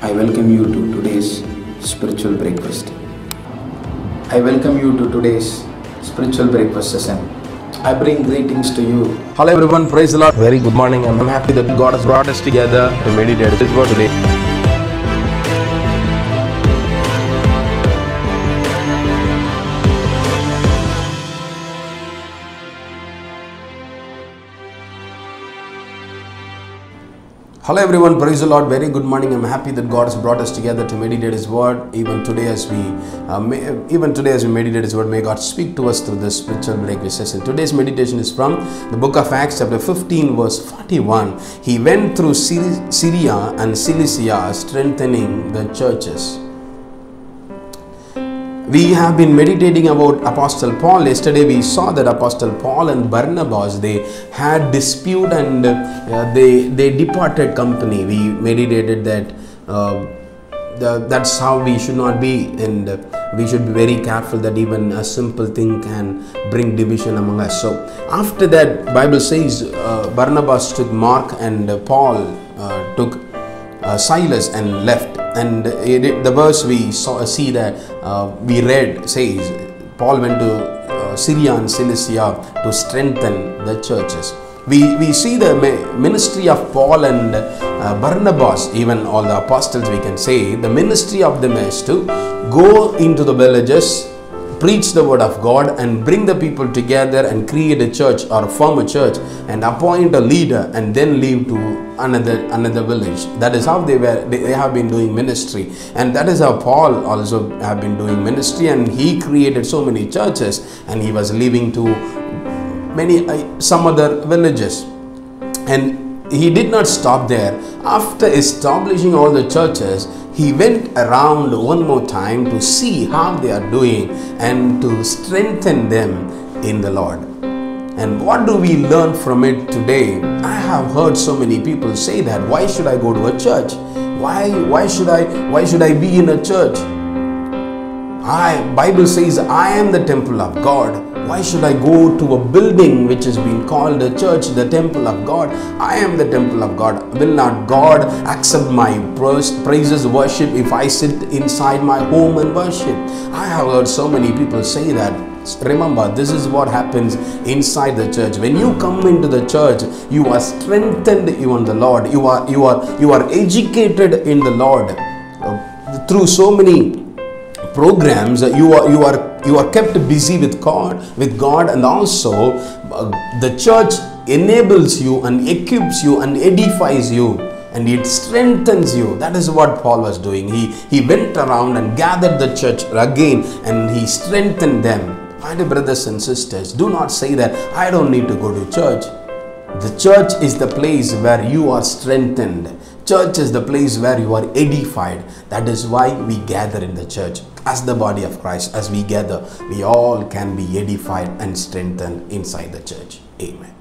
I welcome you to today's spiritual breakfast. I welcome you to today's spiritual breakfast session. I bring greetings to you. Hello everyone, praise the Lord. Very good morning. I'm happy that God has brought us together to meditate His word today. Hello everyone, praise the Lord. Very good morning. I'm happy that God has brought us together to meditate His word. Even today, as we uh, may, even today as we meditate His word, may God speak to us through this spiritual breakfast session. Today's meditation is from the book of Acts, chapter 15, verse 41. He went through Syri- Syria and Cilicia, strengthening the churches. We have been meditating about Apostle Paul. Yesterday we saw that Apostle Paul and Barnabas they had dispute and uh, they they departed company. We meditated that uh, the, that's how we should not be and uh, we should be very careful that even a simple thing can bring division among us. So after that Bible says uh, Barnabas took Mark and Paul uh, took Silas and left. And it, the verse we saw, see that uh, we read says Paul went to uh, Syria and Cilicia to strengthen the churches. We, we see the ministry of Paul and uh, Barnabas, even all the apostles, we can say, the ministry of them is to go into the villages, preach the word of God and bring the people together and create a church or form a church and appoint a leader and then leave to another another village. That is how they were they, have been doing ministry. And that is how paul also have been doing ministry and he created so many churches and he was leaving to many uh, some other villages. And he did not stop there after establishing all the churches he went around one more time to see how they are doing and to strengthen them in the Lord. And what do we learn from it today? I have heard so many people say that why should I go to a church? Why why should I why should I be in a church? I Bible says I am the temple of God. Why should I go to a building which has been called a church, the temple of God? I am the temple of God. Will not God accept my praises, worship if I sit inside my home and worship? I have heard so many people say that. Remember, this is what happens inside the church. When you come into the church, you are strengthened in the Lord. You are you are you are educated in the Lord uh, through so many programs you are you are you are kept busy with god with god and also uh, the church enables you and equips you and edifies you and it strengthens you. That is what paul was doing. He he went around and gathered the church again and he strengthened them. My dear brothers and sisters do not say that i don't need to go to church. The church is the place where you are strengthened church is the place where you are edified. That is why we gather in the church. As the body of christ as we gather we all can be edified and strengthened inside the church. Amen